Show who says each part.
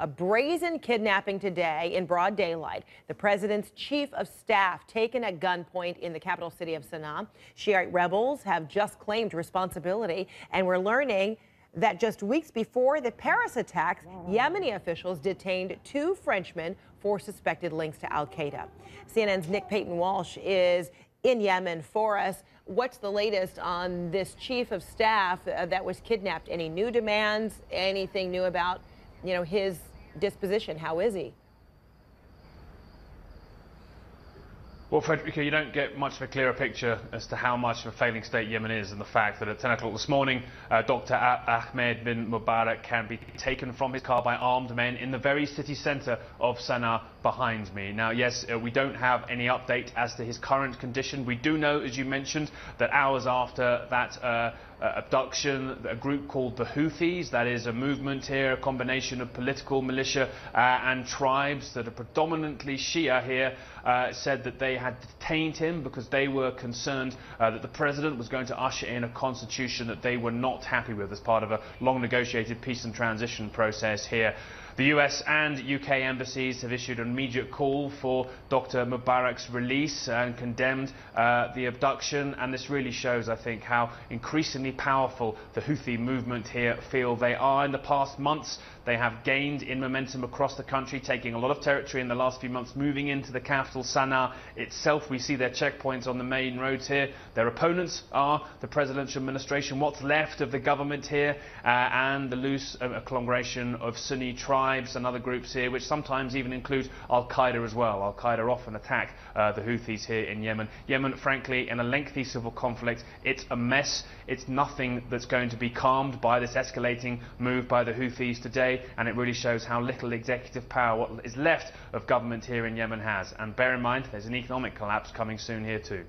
Speaker 1: A brazen kidnapping today in broad daylight. The president's chief of staff taken at gunpoint in the capital city of Sana'a. Shiite rebels have just claimed responsibility, and we're learning that just weeks before the Paris attacks, Yemeni officials detained two Frenchmen for suspected links to Al Qaeda. CNN's Nick Paton Walsh is in Yemen for us. What's the latest on this chief of staff uh, that was kidnapped? Any new demands? Anything new about, you know, his disposition? How is he?
Speaker 2: Well, Fredricka, you don't get much of a clearer picture as to how much of a failing state Yemen is, and the fact that at 10 o'clock this morning, uh, Dr. Ahmed bin Mubarak can be taken from his car by armed men in the very city centre of Sana'a behind me. Now, yes, uh, we don't have any update as to his current condition. We do know, as you mentioned, that hours after that uh, uh, abduction, a group called the Houthis, that is a movement here, a combination of political militia uh, and tribes that are predominantly Shia here, uh, said that they had him because they were concerned uh, that the president was going to usher in a constitution that they were not happy with as part of a long negotiated peace and transition process here. The US and UK embassies have issued an immediate call for Dr. Mubarak's release and condemned uh, the abduction. And this really shows, I think, how increasingly powerful the Houthi movement here feel they are. In the past months, they have gained in momentum across the country, taking a lot of territory in the last few months, moving into the capital, Sana'a itself. We see their checkpoints on the main roads here. Their opponents are the presidential administration, what's left of the government here, uh, and the loose uh, conglomeration of Sunni tribes and other groups here, which sometimes even include Al Qaeda as well. Al Qaeda often attack uh, the Houthis here in Yemen. Yemen, frankly, in a lengthy civil conflict, it's a mess. It's nothing that's going to be calmed by this escalating move by the Houthis today and it really shows how little executive power what is left of government here in Yemen has. And bear in mind, there's an economic collapse coming soon here too.